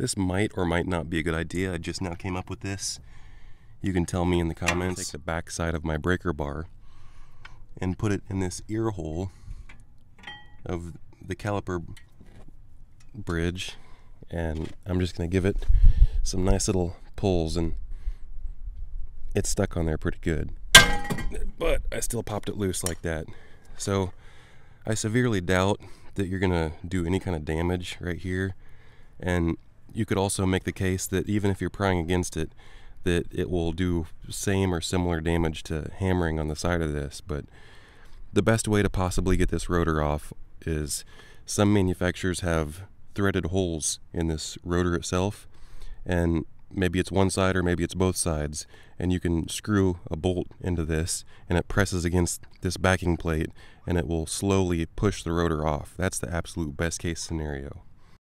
This might or might not be a good idea. I just now came up with this. You can tell me in the comments. Take the back side of my breaker bar and put it in this ear hole of the caliper bridge and I'm just going to give it some nice little pulls and it's stuck on there pretty good. But I still popped it loose like that. So I severely doubt that you're going to do any kind of damage right here. And you could also make the case that even if you're prying against it, that it will do same or similar damage to hammering on the side of this. But the best way to possibly get this rotor off is some manufacturers have threaded holes in this rotor itself and maybe it's one side or maybe it's both sides and you can screw a bolt into this and it presses against this backing plate and it will slowly push the rotor off. That's the absolute best case scenario.